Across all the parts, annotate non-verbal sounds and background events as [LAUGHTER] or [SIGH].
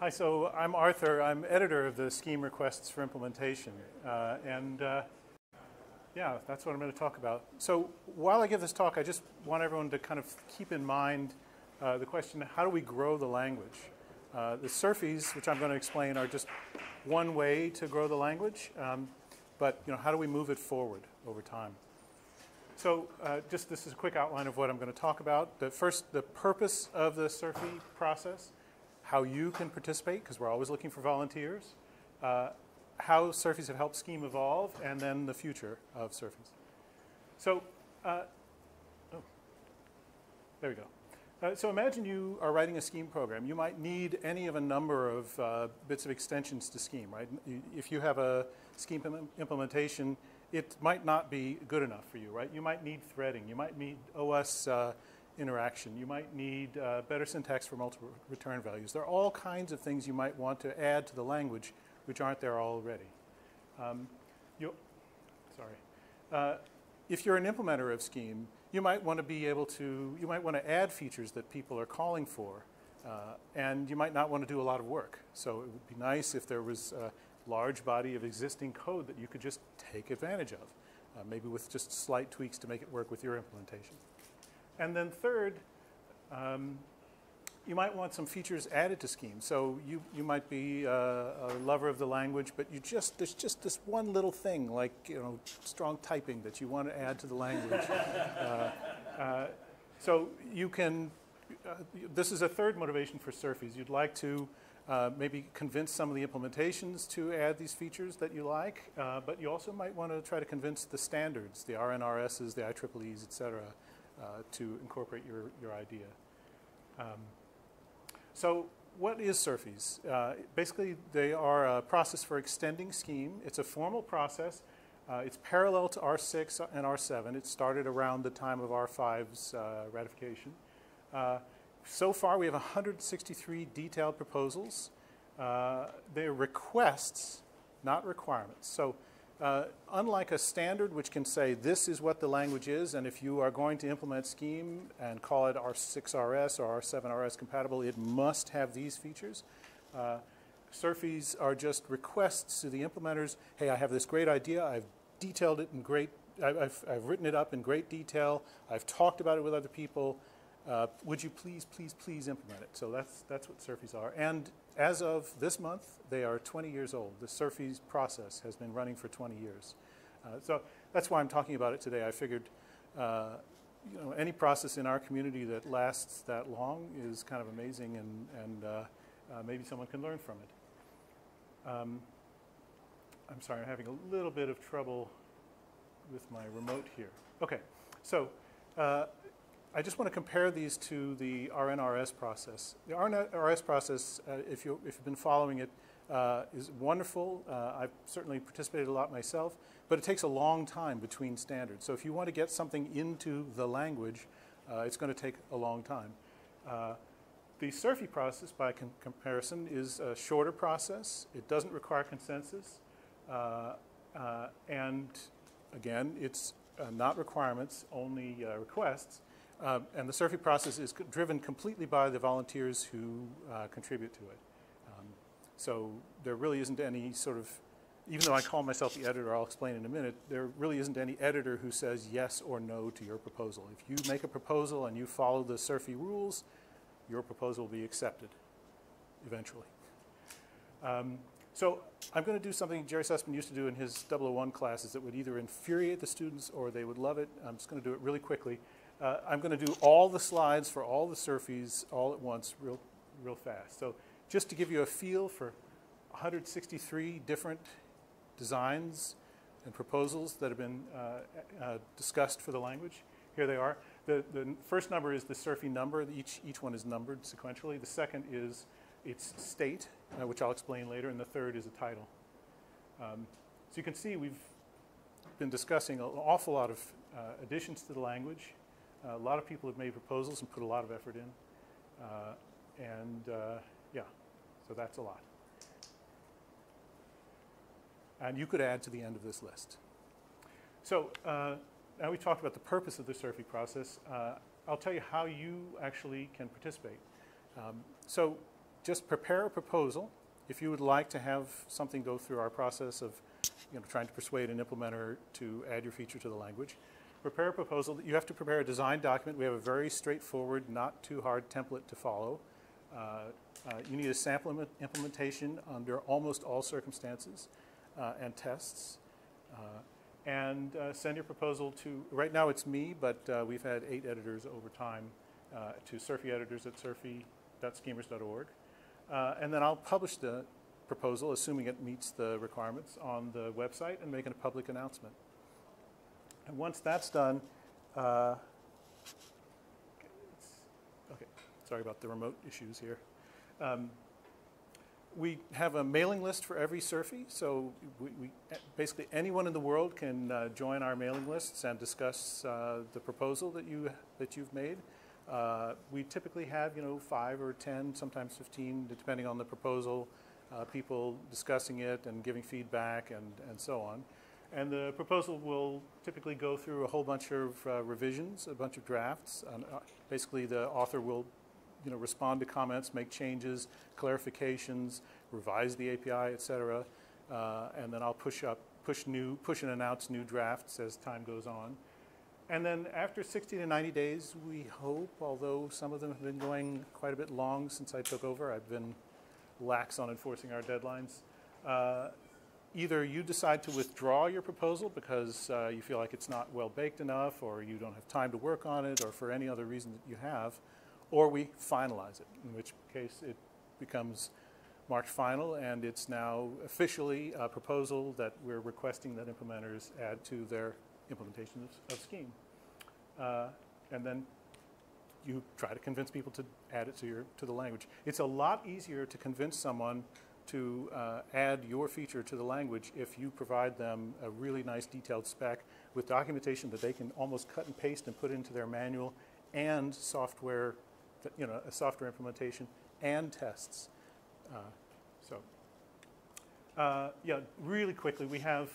Hi, so I'm Arthur. I'm editor of the Scheme Requests for Implementation. Uh, and uh, yeah, that's what I'm going to talk about. So while I give this talk, I just want everyone to kind of keep in mind uh, the question, how do we grow the language? Uh, the SRFIs, which I'm going to explain, are just one way to grow the language. Um, but you know, how do we move it forward over time? So uh, just this is a quick outline of what I'm going to talk about. The first, the purpose of the SRFI process, how you can participate, because we're always looking for volunteers, uh, how SRFIs have helped Scheme evolve, and then the future of SRFIs. So, uh, oh, there we go. Uh, so imagine you are writing a Scheme program. You might need any of a number of uh, bits of extensions to Scheme, right? If you have a Scheme implementation, it might not be good enough for you, right? You might need threading. You might need OS uh, interaction. You might need uh, better syntax for multiple return values. There are all kinds of things you might want to add to the language which aren't there already. Um, you, sorry. Uh, if you're an implementer of Scheme, you might want to be able to, you might want to add features that people are calling for, uh, and you might not want to do a lot of work. So it would be nice if there was a large body of existing code that you could just take advantage of, uh, maybe with just slight tweaks to make it work with your implementation. And then third, um, you might want some features added to Scheme. So you, you might be uh, a lover of the language, but you just there's just this one little thing like you know strong typing that you want to add to the language. [LAUGHS] uh, uh, so you can. Uh, this is a third motivation for SRFIs. You'd like to uh, maybe convince some of the implementations to add these features that you like, uh, but you also might want to try to convince the standards, the RNRSs, the IEEEs, et cetera, to incorporate your, your idea. Um, so what is SRFIs? Uh, basically, they are a process for extending Scheme. It's a formal process. Uh, it's parallel to R6 and R7. It started around the time of R5's uh, ratification. Uh, so far, we have 163 detailed proposals. Uh, they're requests, not requirements. So uh, unlike a standard which can say this is what the language is, and if you are going to implement Scheme and call it R6RS or R7RS compatible, it must have these features. Uh, SRFIs are just requests to the implementers, hey, I have this great idea, I've detailed it in great, I've, I've written it up in great detail, I've talked about it with other people, uh, would you please, please, please implement it? So that's, that's what SRFIs are. And as of this month, they are 20 years old. The SRFIs process has been running for 20 years. Uh, so that's why I'm talking about it today. I figured uh, you know, any process in our community that lasts that long is kind of amazing and, and uh, uh, maybe someone can learn from it. Um, I'm sorry, I'm having a little bit of trouble with my remote here. Okay, so uh, I just want to compare these to the RNRS process. The RNRS process, uh, if, you, if you've been following it, uh, is wonderful. Uh, I've certainly participated a lot myself, but it takes a long time between standards. So if you want to get something into the language, uh, it's going to take a long time. Uh, the SRFI process, by com comparison, is a shorter process. It doesn't require consensus. Uh, and again, it's not requirements, only requests. Uh, and the SRFI process is driven completely by the volunteers who uh, contribute to it. Um, so there really isn't any sort of, even though I call myself the editor, I'll explain in a minute, there really isn't any editor who says yes or no to your proposal. If you make a proposal and you follow the SRFI rules, your proposal will be accepted eventually. Um, so I'm going to do something Jerry Sussman used to do in his 001 classes that would either infuriate the students or they would love it. I'm just going to do it really quickly. Uh, I'm going to do all the slides for all the SRFIs all at once real, real fast. So just to give you a feel for 163 different designs and proposals that have been uh, uh, discussed for the language. Here they are. The, the first number is the SRFI number. Each, each one is numbered sequentially. The second is its state, uh, which I'll explain later. And the third is a title. Um, so you can see we've been discussing an awful lot of uh, additions to the language a lot of people have made proposals and put a lot of effort in. Uh, and uh, yeah, so that's a lot. And you could add to the end of this list. So uh, now we talked about the purpose of the SRFI process. Uh, I'll tell you how you actually can participate. Um, so just prepare a proposal. If you would like to have something go through our process of you know, trying to persuade an implementer to add your feature to the language, prepare a proposal. You have to prepare a design document. We have a very straightforward, not too hard template to follow. Uh, uh, you need a sample implementation under almost all circumstances uh, and tests. Uh, and uh, send your proposal to, right now it's me, but uh, we've had eight editors over time, to srfi editors at srfi.schemers.org. and then I'll publish the proposal, assuming it meets the requirements, on the website and make a public announcement. And once that's done, uh, okay, sorry about the remote issues here. Um, we have a mailing list for every SRFI, so we, we basically anyone in the world can uh, join our mailing lists and discuss uh, the proposal that you that you've made. Uh, we typically have you know five or ten, sometimes fifteen, depending on the proposal, uh, people discussing it and giving feedback and and so on. And the proposal will typically go through a whole bunch of uh, revisions, a bunch of drafts. And, uh, basically, the author will you know, respond to comments, make changes, clarifications, revise the API, et cetera. Uh, and then I'll push up, push new, push and announce new drafts as time goes on. And then after 60 to 90 days, we hope, although some of them have been going quite a bit long since I took over, I've been lax on enforcing our deadlines. Uh, either you decide to withdraw your proposal because uh, you feel like it's not well baked enough or you don't have time to work on it or for any other reason that you have, or we finalize it, in which case it becomes marked final and it's now officially a proposal that we're requesting that implementers add to their implementation of, Scheme. Uh, and then you try to convince people to add it to, your, to the language. It's a lot easier to convince someone to uh, add your feature to the language if you provide them a really nice detailed spec with documentation that they can almost cut and paste and put into their manual and software, you know, a software implementation and tests. Uh, so, uh, yeah, really quickly, we have,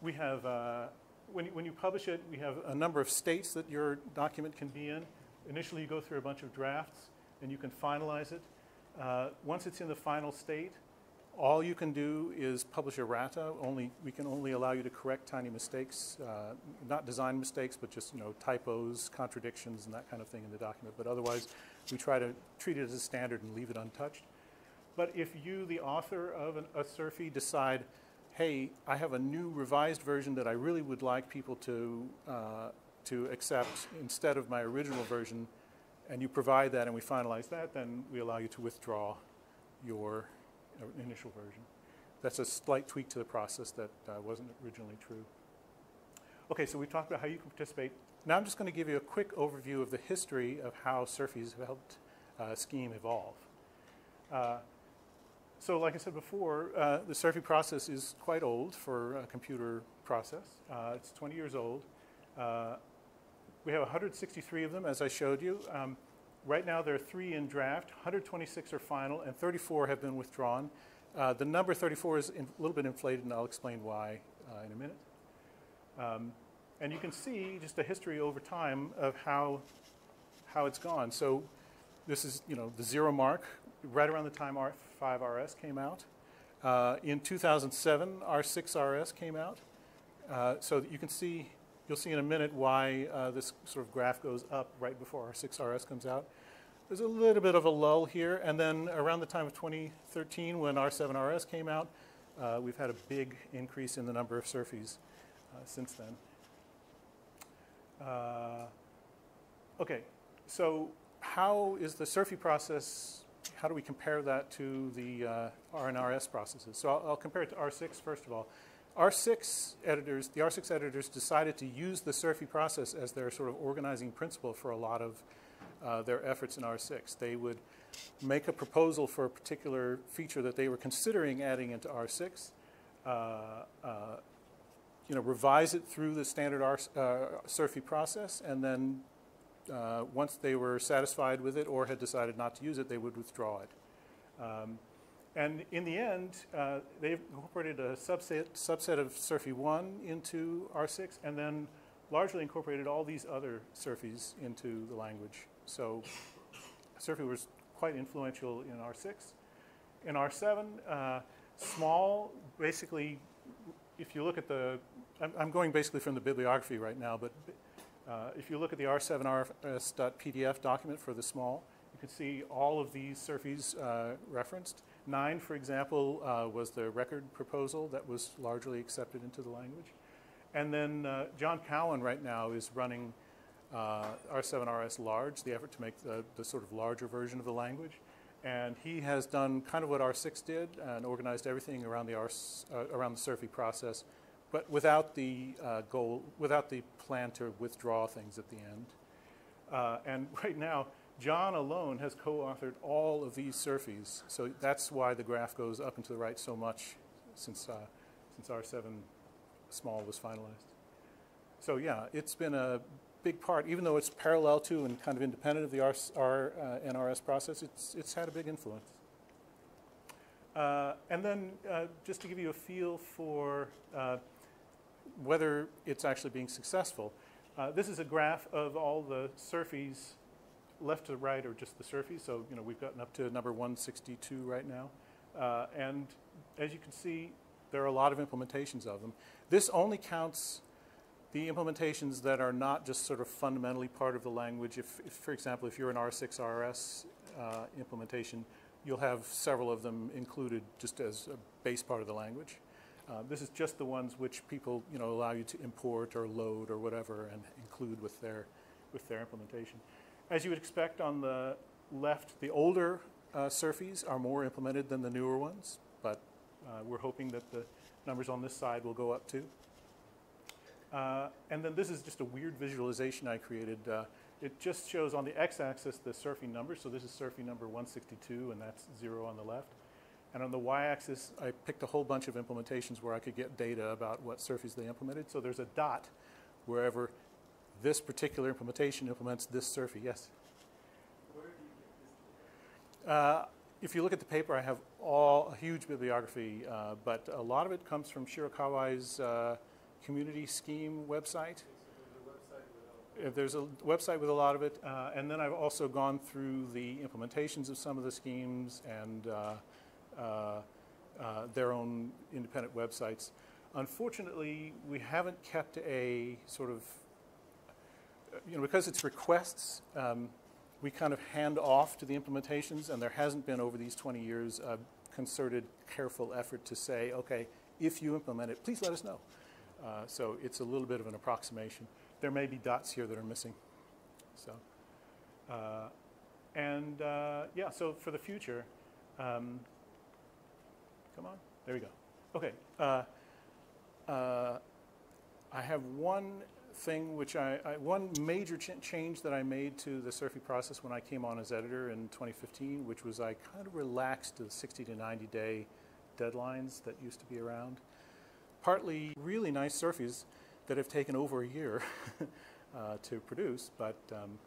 we have uh, when, when you publish it, we have a number of states that your document can be in. Initially, you go through a bunch of drafts and you can finalize it. Uh, once it's in the final state, all you can do is publish errata. Only we can only allow you to correct tiny mistakes, uh, not design mistakes, but just you know typos, contradictions, and that kind of thing in the document. But otherwise, we try to treat it as a standard and leave it untouched. But if you, the author of an, a SRFI, decide, hey, I have a new revised version that I really would like people to uh, to accept instead of my original version, and you provide that and we finalize that, then we allow you to withdraw your uh, initial version. That's a slight tweak to the process that uh, wasn't originally true. Okay, so we talked about how you can participate. Now I'm just going to give you a quick overview of the history of how SRFI's helped uh, Scheme evolve. Uh, so like I said before, uh, the SRFI process is quite old for a computer process. Uh, it's 20 years old. We have 163 of them, as I showed you. Um, right now, there are three in draft, 126 are final, and 34 have been withdrawn. Uh, the number 34 is in, a little bit inflated, and I'll explain why uh, in a minute. Um, and you can see just a history over time of how, how it's gone. So this is, you know, the zero mark, right around the time R5RS came out. Uh, in 2007, R6RS came out. Uh, so that you can see You'll see in a minute why uh, this sort of graph goes up right before R6RS comes out. There's a little bit of a lull here, and then around the time of 2013 when R7RS came out, uh, we've had a big increase in the number of SRFIs uh, since then. Uh, okay, so how is the SRFI process, how do we compare that to the uh, R and RS processes? So I'll, I'll compare it to R6 first of all. R6 editors, the R6 editors decided to use the SRFI process as their sort of organizing principle for a lot of uh, their efforts in R6. They would make a proposal for a particular feature that they were considering adding into R6, uh, uh, you know, revise it through the standard R, uh, SRFI process, and then uh, once they were satisfied with it or had decided not to use it, they would withdraw it. Um, and in the end, uh, they incorporated a subset, subset of SRFI 1 into R6 and then largely incorporated all these other SRFIs into the language. So SRFI was quite influential in R6. In R7, uh, small, basically, if you look at the, I'm, I'm, going basically from the bibliography right now, but uh, if you look at the r7rs.pdf document for the small, you can see all of these SRFIs uh, referenced. Nine, for example, uh, was the record proposal that was largely accepted into the language. And then uh, John Cowan right now is running uh, R7RS large, the effort to make the, the sort of larger version of the language. And he has done kind of what R6 did and organized everything around the, R, uh, around the SRFI process, but without the uh, goal, without the plan to withdraw things at the end. Uh, and [LAUGHS] right now, John alone has co-authored all of these SRFIs, so that's why the graph goes up and to the right so much since, uh, since R7 small was finalized. So yeah, it's been a big part, even though it's parallel to and kind of independent of the R, R uh, NRS process, it's, it's had a big influence. Uh, and then uh, just to give you a feel for uh, whether it's actually being successful, uh, this is a graph of all the SRFIs left to right are just the SRFIs. So, you know, we've gotten up to number 162 right now. Uh, and as you can see, there are a lot of implementations of them. This only counts the implementations that are not just sort of fundamentally part of the language. If, if for example, if you're an R6 RS uh, implementation, you'll have several of them included just as a base part of the language. Uh, this is just the ones which people, you know, allow you to import or load or whatever and include with their, with their implementation. As you would expect on the left, the older uh, SRFIs are more implemented than the newer ones, but uh, we're hoping that the numbers on this side will go up too. Uh, and then this is just a weird visualization I created. Uh, it just shows on the x-axis the SRFI number. So this is SRFI number 162, and that's zero on the left. And on the y-axis, I picked a whole bunch of implementations where I could get data about what SRFIs they implemented. So there's a dot wherever this particular implementation implements this SRFI. Yes? Uh, if you look at the paper, I have all a huge bibliography, uh, but a lot of it comes from Shiro Kawai's uh, community scheme website. If there's a website with a lot of it, uh, and then I've also gone through the implementations of some of the schemes and uh, uh, their own independent websites. Unfortunately, we haven't kept a sort of, you know, because it's requests, um, we kind of hand off to the implementations, and there hasn't been over these 20 years a concerted, careful effort to say, okay, if you implement it, please let us know. Uh, so it's a little bit of an approximation. There may be dots here that are missing. So, uh, and uh, yeah, so for the future, um, come on, there we go. Okay, uh, uh, I have one thing which I, I one major ch change that I made to the SRFI process when I came on as editor in 2015, which was I kind of relaxed the 60 to 90 day deadlines that used to be around partly really nice SRFIs that have taken over a year [LAUGHS] uh, to produce, but um,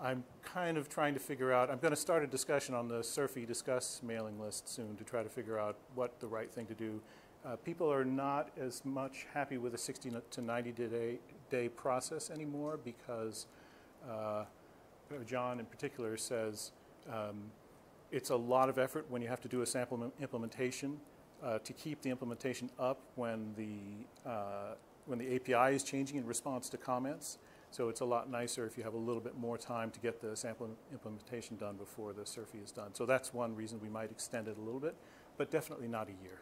I'm kind of trying to figure out, I'm going to start a discussion on the SRFI Discuss mailing list soon to try to figure out what the right thing to do. Uh, people are not as much happy with a 60 to 90 day, day process anymore because uh, John in particular says um, it's a lot of effort when you have to do a sample implementation uh, to keep the implementation up when the, uh, when the API is changing in response to comments. So it's a lot nicer if you have a little bit more time to get the sample implementation done before the SRFI is done. So that's one reason we might extend it a little bit, but definitely not a year.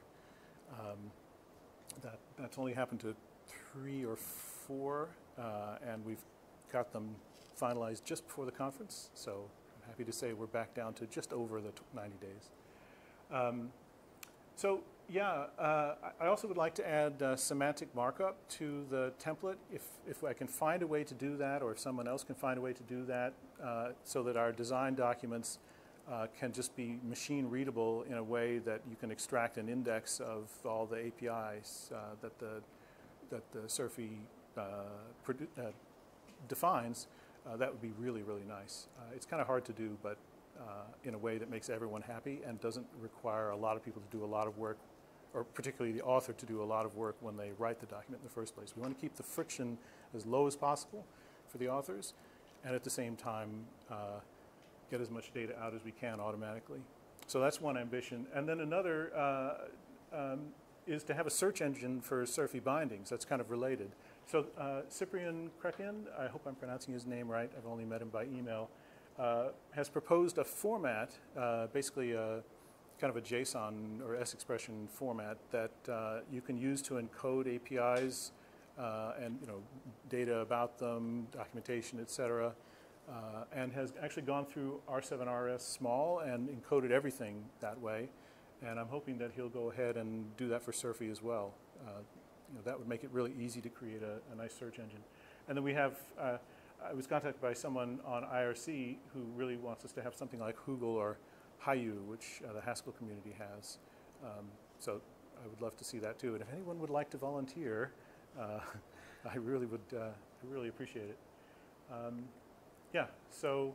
Um, that, that's only happened to three or uh, and we've got them finalized just before the conference. So I'm happy to say we're back down to just over the 90 days. Um, so yeah, uh, I also would like to add uh, semantic markup to the template if, if I can find a way to do that or if someone else can find a way to do that uh, so that our design documents uh, can just be machine readable in a way that you can extract an index of all the APIs uh, that the, that the SRFI defines, that would be really, really nice. it's kind of hard to do, but uh, in a way that makes everyone happy and doesn't require a lot of people to do a lot of work, or particularly the author to do a lot of work when they write the document in the first place. We want to keep the friction as low as possible for the authors, and at the same time, uh, get as much data out as we can automatically. So that's one ambition. And then another uh, um, is to have a search engine for SRFI bindings. That's kind of related. So uh, Cyprian Krekin, I hope I'm pronouncing his name right. I've only met him by email. Uh, has proposed a format, uh, basically a kind of a JSON or S expression format that uh, you can use to encode APIs uh, and you know data about them, documentation, et cetera, uh, and has actually gone through R7RS small and encoded everything that way. And I'm hoping that he'll go ahead and do that for SRFI as well. You know, that would make it really easy to create a, a nice search engine. And then we have, uh, I was contacted by someone on IRC who really wants us to have something like Hoogle or Hayoo, which uh, the Haskell community has. Um, so I would love to see that too. And if anyone would like to volunteer, uh, [LAUGHS] I really would, uh, I really appreciate it. Um, yeah, so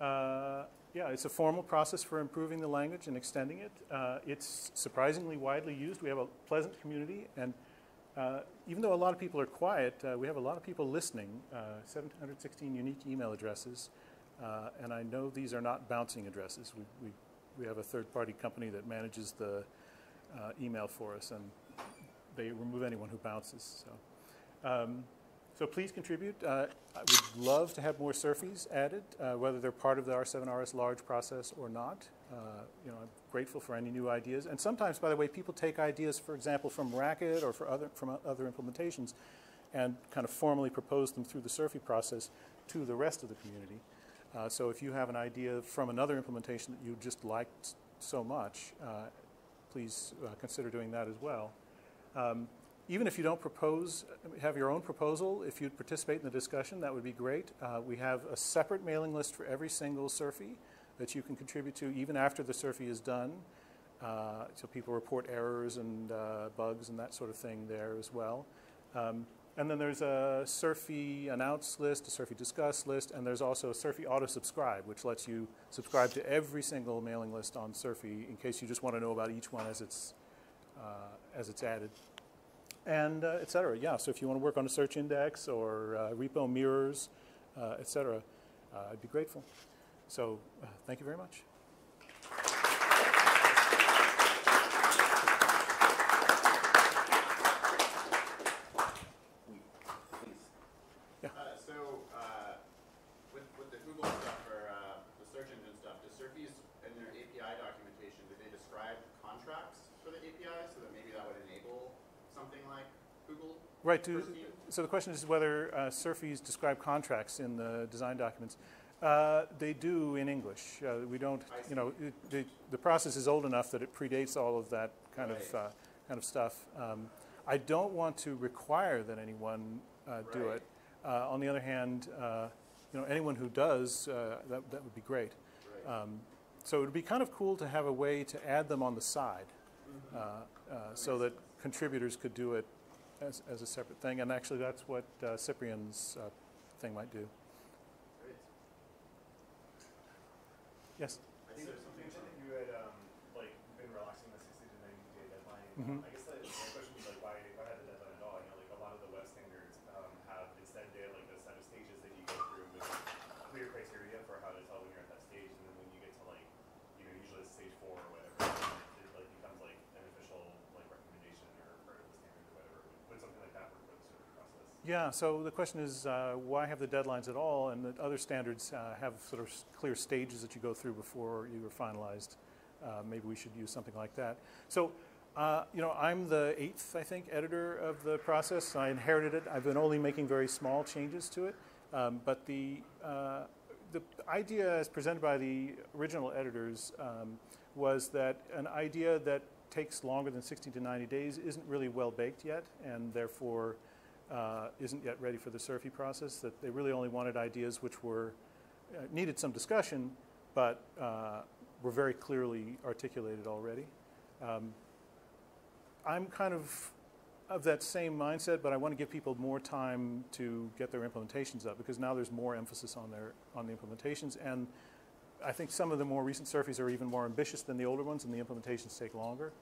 uh, yeah, it's a formal process for improving the language and extending it. Uh, it's surprisingly widely used. We have a pleasant community, and uh, even though a lot of people are quiet, uh, we have a lot of people listening. 716 unique email addresses, and I know these are not bouncing addresses. We, we, we have a third-party company that manages the email for us, and they remove anyone who bounces. So, um, so please contribute. Uh, I would love to have more SRFIs added, uh, whether they're part of the R7RS large process or not. Uh, you know, I'm grateful for any new ideas. And sometimes, by the way, people take ideas, for example, from Racket or for other, from other implementations and kind of formally propose them through the SRFI process to the rest of the community. Uh, so if you have an idea from another implementation that you just liked so much, uh, please uh, consider doing that as well. Um, even if you don't propose, have your own proposal, if you'd participate in the discussion, that would be great. Uh, we have a separate mailing list for every single SRFI that you can contribute to even after the SRFI is done. Uh, so people report errors and uh, bugs and that sort of thing there as well. Um, and then there's a SRFI announce list, a SRFI discuss list, and there's also a SRFI auto subscribe, which lets you subscribe to every single mailing list on SRFI in case you just want to know about each one as it's, uh, as it's added. And uh, et cetera, yeah. So if you want to work on a search index or uh, repo mirrors, uh, et cetera, uh, I'd be grateful. So uh, thank you very much. Yeah. So, uh, with, with the Hoogle stuff or uh, the search engine stuff, does SRFI's in their API documentation, do they describe contracts for the API so that maybe that would enable something like Hoogle? Right. To, so the question is whether uh, describe contracts in the design documents. Uh, they do in English. Uh, we don't, you know, it, the, the process is old enough that it predates all of that kind Right. of uh, kind of stuff. Um, I don't want to require that anyone uh, do it. Uh, on the other hand, uh, you know, anyone who does, uh, that, that would be great. Right. Um, so it would be kind of cool to have a way to add them on the side, uh, uh, so that contributors could do it as, as a separate thing. And actually, that's what uh, Cyprian's uh, thing might do. Yes. I think there's something. that you had um, like been relaxing the 60 to 90 day deadline. Mhm. I guess that, my question was like, why, why have the deadline at all? You know, like a lot of the web standards um, have instead they have like a set of stages that you go through with clear criteria for how to tell when you're at that stage, and then when you get to like, you know, usually it's stage four or whatever, it like becomes like an official like recommendation or part of the standard or whatever. Would something like that work for the sort of process? Yeah, so the question is uh, why have the deadlines at all? And that other standards uh, have sort of clear stages that you go through before you are finalized. Uh, maybe we should use something like that. So, uh, you know, I'm the eighth, I think, editor of the process. I inherited it. I've been only making very small changes to it. Um, but the, uh, the idea as presented by the original editors um, was that an idea that takes longer than 60 to 90 days isn't really well baked yet, and therefore uh, isn't yet ready for the SRFI process, that they really only wanted ideas which were, uh, needed some discussion, but uh, were very clearly articulated already. Um, I'm kind of of that same mindset, but I want to give people more time to get their implementations up because now there's more emphasis on their on the implementations, and I think some of the more recent SRFIs are even more ambitious than the older ones, and the implementations take longer.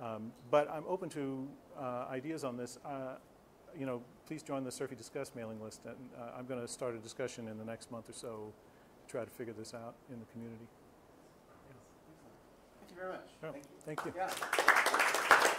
Um, but I'm open to uh, ideas on this. Uh, you know, please join the SRFI Discuss mailing list. And uh, I'm going to start a discussion in the next month or so, to try to figure this out in the community. Thank you very much. Oh, thank you. Thank you. Yeah.